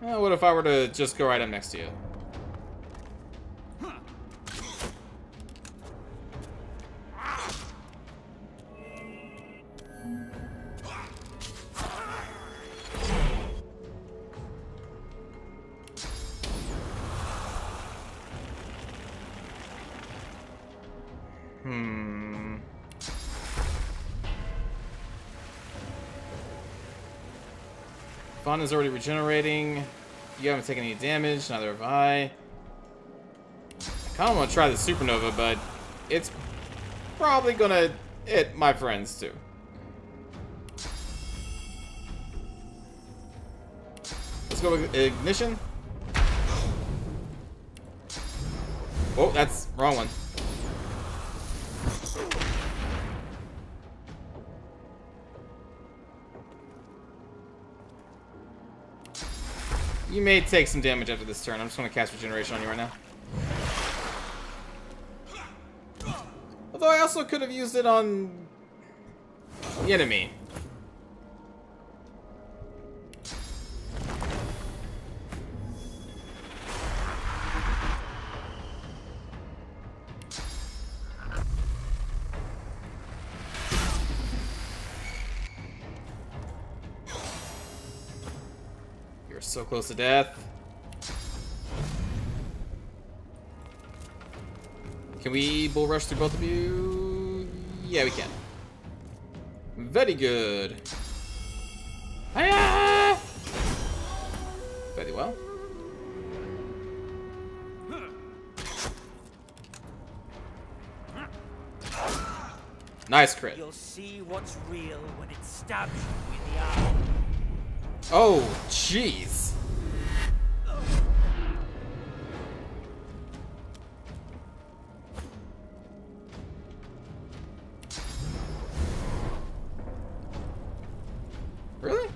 Eh, what if I were to just go right up next to you? Fawn is already regenerating. You haven't taken any damage, neither have I. I kind of want to try the supernova, but it's probably gonna hit my friends too. Let's go with ignition. Oh, that's wrong one. You may take some damage after this turn. I'm just going to cast Regeneration on you right now. Although I also could have used it on the so close to death. Can we bull rush through both of you? Yeah, we can. Very good. Hiya! Very well. Nice crit. You'll see what's real when it stabs you in the eye. Oh, jeez. Really?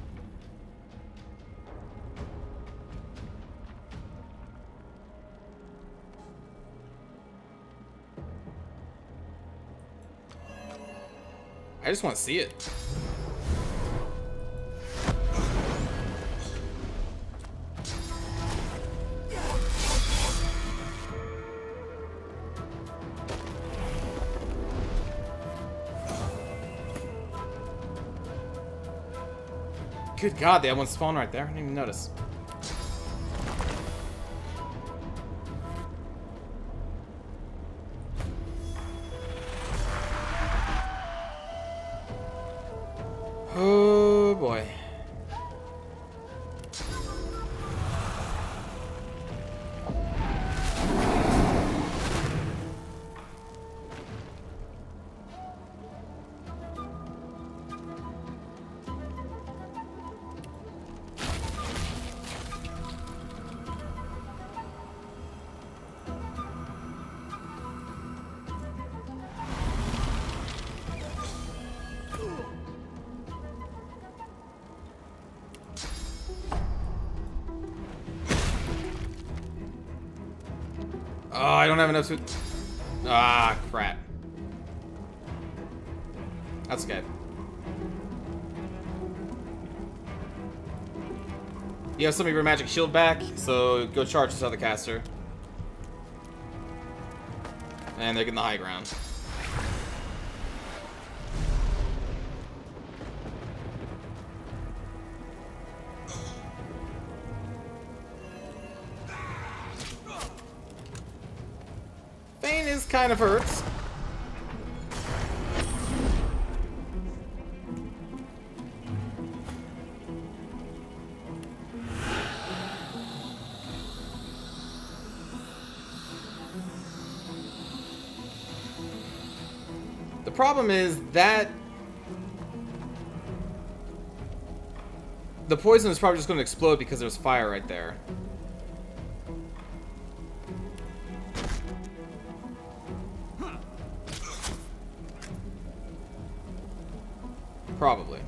I just want to see it. Good god, they had one spawn right there. I didn't even notice. Enough to... Ah, crap. That's good. You have some of your magic shield back, so go charge this other caster. And they're getting the high ground. Problem is that the poison is probably just going to explode because there's fire right there. Probably.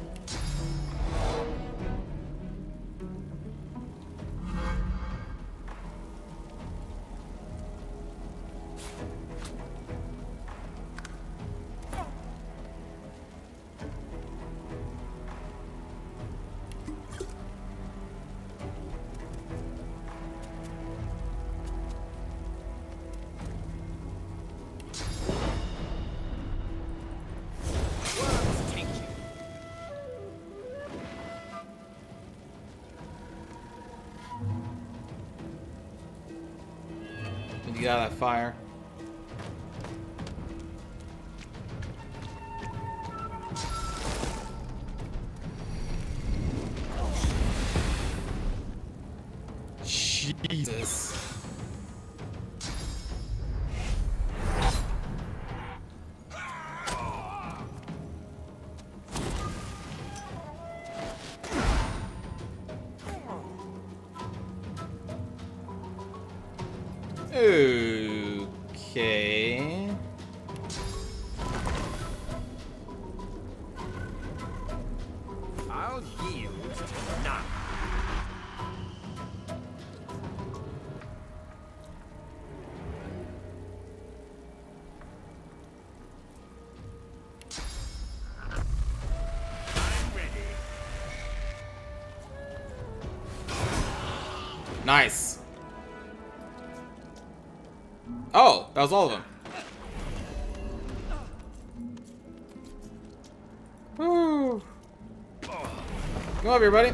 Fire. Was all of them. Woo. Come on, everybody.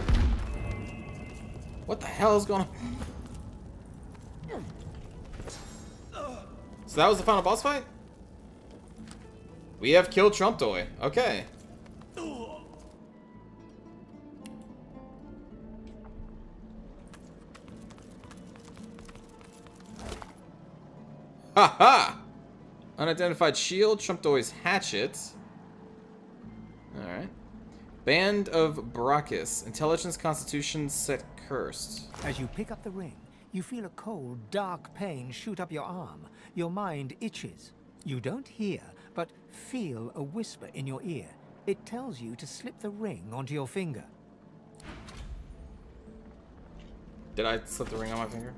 What the hell is going on? So that was the final boss fight? We have killed Trompdoy. Okay. Unidentified shield, Trompdoy's hatchet. Alright. Band of Braccus. Intelligence Constitution set cursed. As you pick up the ring, you feel a cold, dark pain shoot up your arm. Your mind itches. You don't hear, but feel a whisper in your ear. It tells you to slip the ring onto your finger. Did I slip the ring on my finger?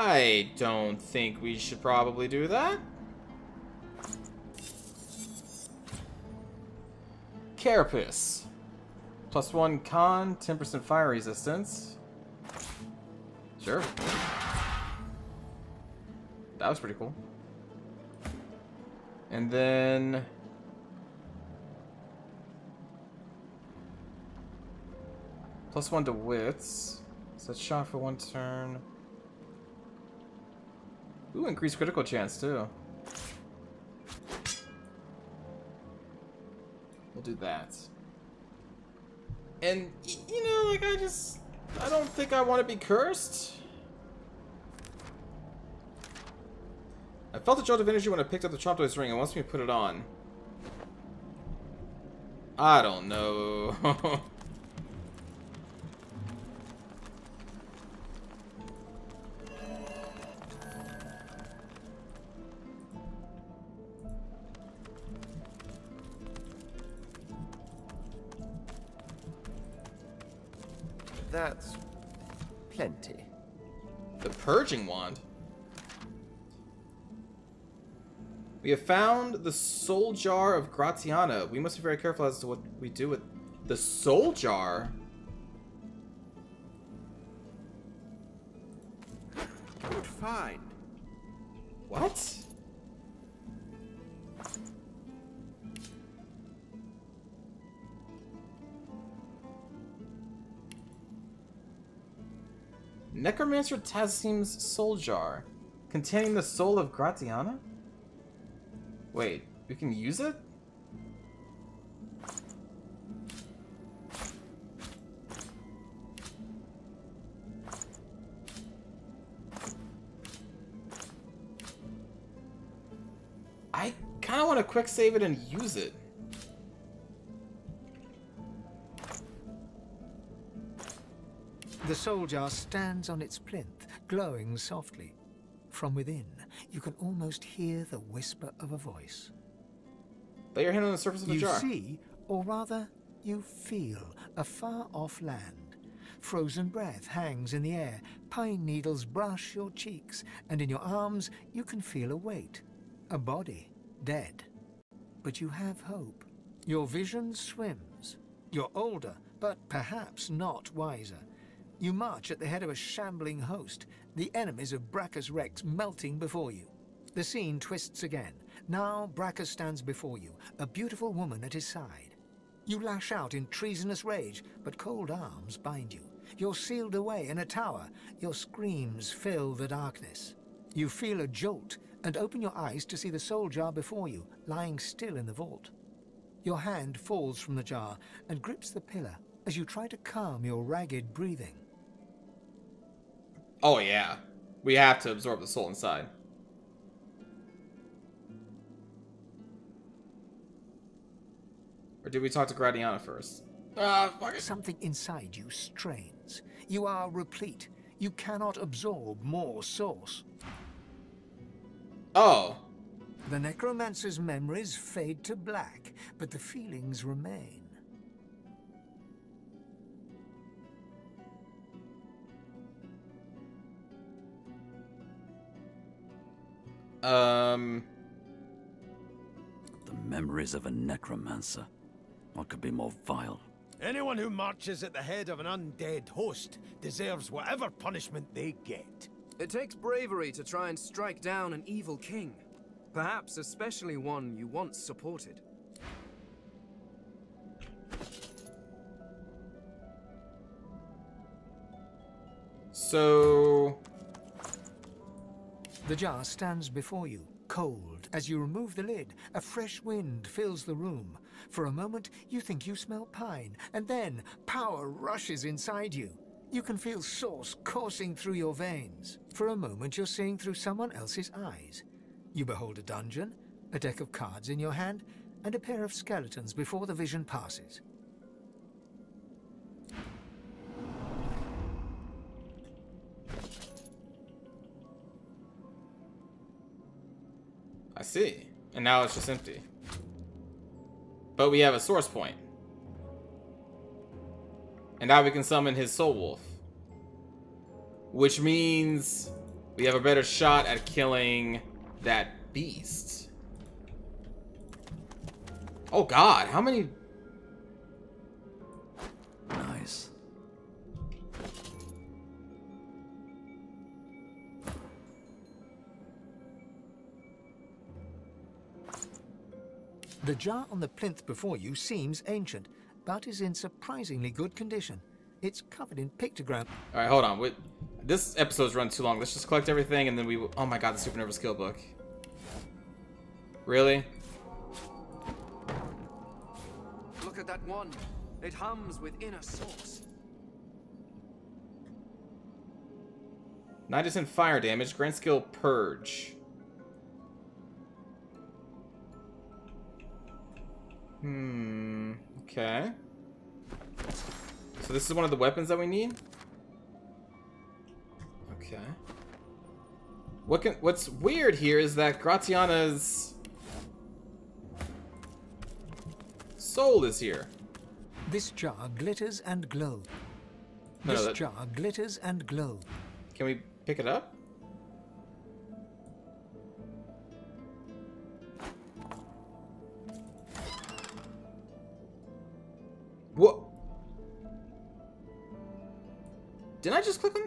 I don't think we should probably do that. Carapace. Plus one con, 10% fire resistance. Sure. That was pretty cool. And then... Plus one to wits. So that's shot for one turn. Ooh, increased critical chance too. We'll do that. And, you know, like, I just... I don't think I want to be cursed. I felt a jolt of energy when I picked up the Trompdoy's ring. and wants me to put it on. I don't know. <laughs> We have found the soul jar of Gratiana. We must be very careful as to what we do with the soul jar. Good find. What? Necromancer Tazim's soul jar, containing the soul of Gratiana? Wait, we can use it? I kind of want to quick save it and use it. The soul jar stands on its plinth, glowing softly. From within, you can almost hear the whisper of a voice. Lay your hand on the surface of the you jar. see, or rather, you feel, a far-off land. Frozen breath hangs in the air, pine needles brush your cheeks, and in your arms you can feel a weight. A body, dead. But you have hope. Your vision swims. You're older, but perhaps not wiser. You march at the head of a shambling host, the enemies of Braccus Rex melting before you. The scene twists again. Now Braccus stands before you, a beautiful woman at his side. You lash out in treasonous rage, but cold arms bind you. You're sealed away in a tower. Your screams fill the darkness. You feel a jolt and open your eyes to see the soul jar before you, lying still in the vault. Your hand falls from the jar and grips the pillar as you try to calm your ragged breathing. Oh yeah. We have to absorb the soul inside. Or did we talk to Gratiana first? Ah, fuck it. Something inside you strains. You are replete. You cannot absorb more source. Oh. The necromancer's memories fade to black, but the feelings remain. Um. The memories of a necromancer. What could be more vile? Anyone who marches at the head of an undead host deserves whatever punishment they get. It takes bravery to try and strike down an evil king. Perhaps especially one you once supported. So. The jar stands before you, cold. As you remove the lid, a fresh wind fills the room. For a moment, you think you smell pine, and then power rushes inside you. You can feel source coursing through your veins. For a moment, you're seeing through someone else's eyes. You behold a dungeon, a deck of cards in your hand, and a pair of skeletons before the vision passes. I see. And now it's just empty. But we have a source point. And now we can summon his soul wolf. Which means we have a better shot at killing that beast. Oh god, how many... The jar on the plinth before you seems ancient, but is in surprisingly good condition. It's covered in pictogram. Alright, hold on. Wait, this episode's run too long. Let's just collect everything and then we... will- Oh my god, the Supernova skill book. Really? Look at that one. It hums with inner source. 9% fire damage, grand skill purge. Hmm. Okay. So this is one of the weapons that we need? Okay. What can what's weird here is that Gratiana's soul is here. This jar glitters and glows. No, this that- jar glitters and glows. Can we pick it up? Didn't I just click on...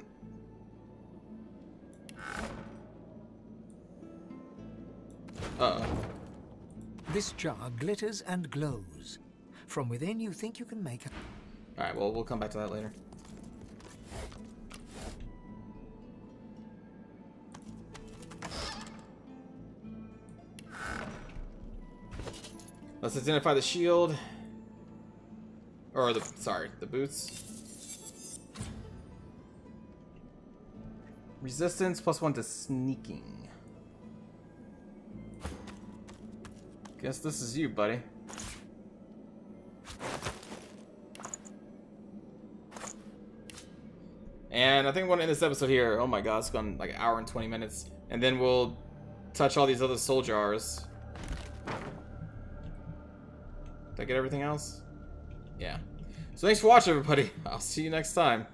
Uh -oh. This jar glitters and glows. From within, you think you can make. A... Alright, well, we'll come back to that later. Let's identify the shield. Or the, sorry, the boots. Resistance plus one to sneaking. Guess this is you, buddy. And I think we're gonna end this episode here. Oh my god, it's gone like an hour and 20 minutes. And then we'll touch all these other soul jars. Did I get everything else? Yeah. So thanks for watching, everybody. <laughs> I'll see you next time.